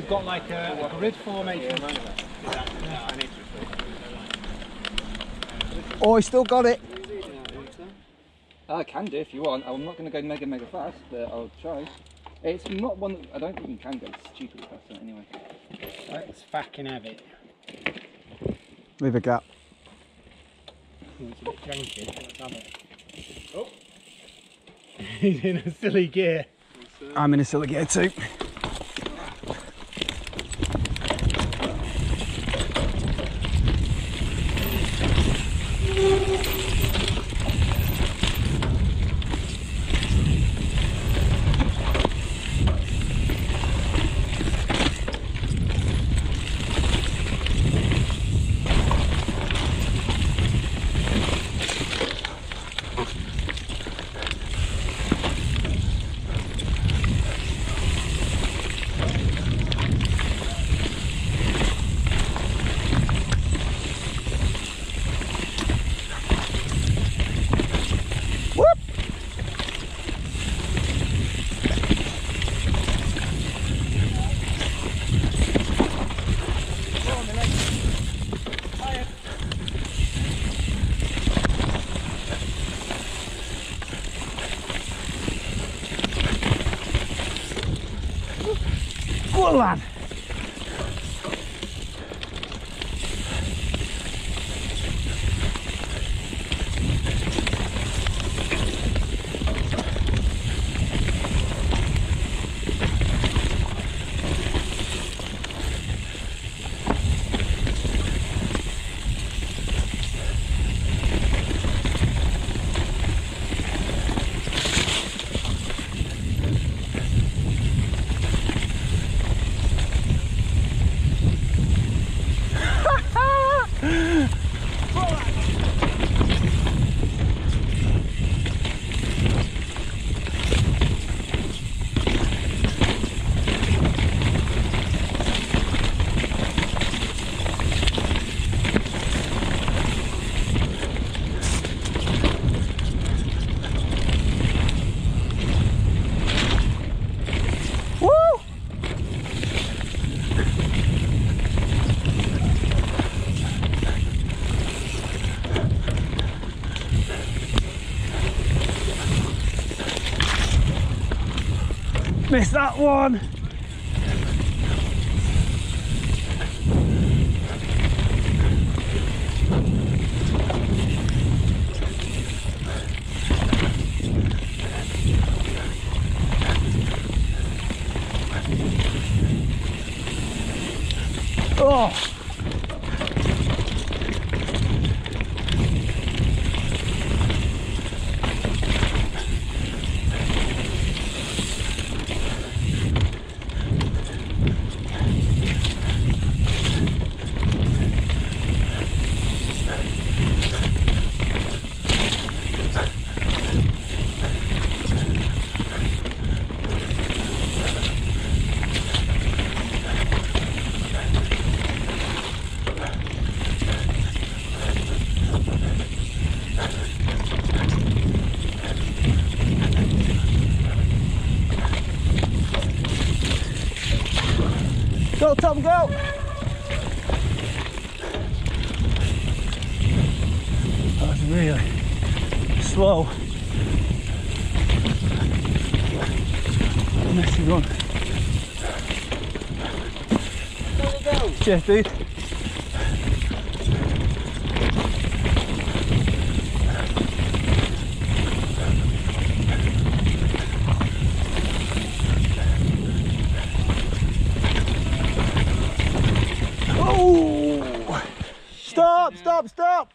you've got like a, a grid formation. Oh, I still got it. Uh, I can do if you want. I'm not going to go mega mega fast, but I'll try. It's not one. That, I don't think you can go stupidly fast on anyway. Let's fucking have it. Leave a gap. It's a bit janky. Let's have it. Oh. He's in a silly gear. I'm in a silly gear too. Go on, lad. Woo! Missed that one. Oh. Go, Tom, go! That's really slow. Messy run. Cheers, dude. Oh! Stop, stop, stop!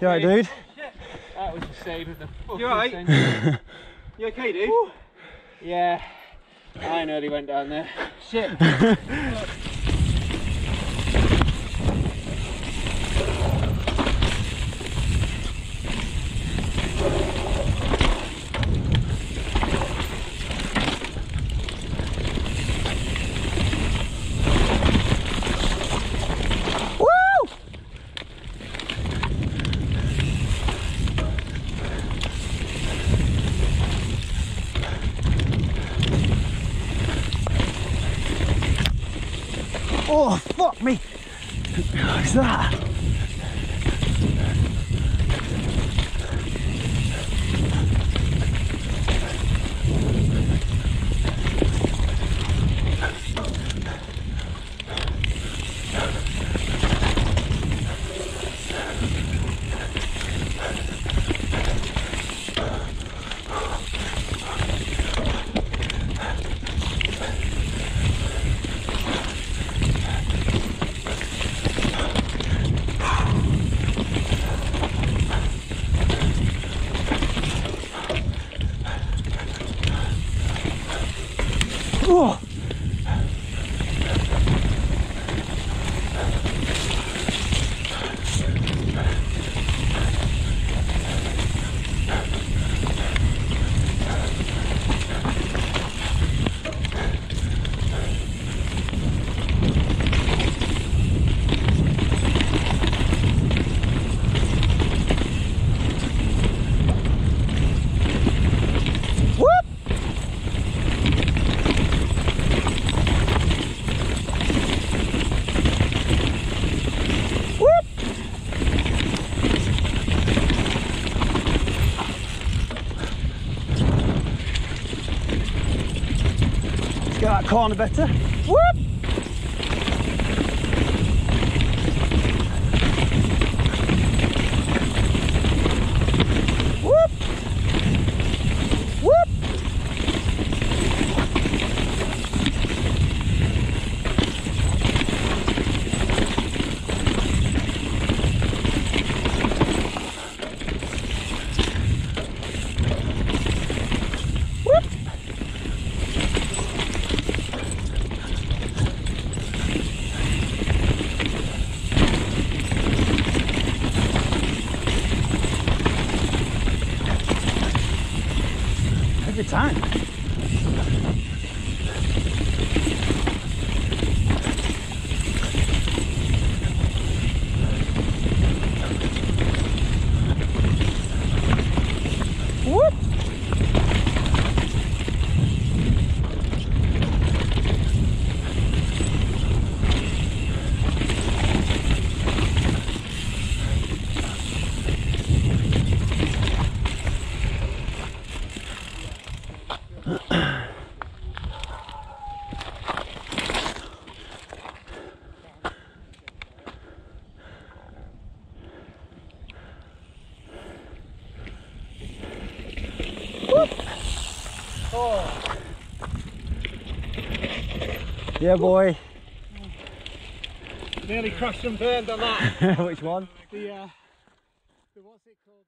You alright, dude? That was the save of the fucking You alright? You okay, dude? Yeah. I nearly went down there. Shit. that? Oh. Whoop! Whoop! Let's get that corner better. Whoop! Whoop! Whoop! Every time. Whoop! Yeah, boy. Nearly crashed and burned on that. Which one? The, uh, the what's it called?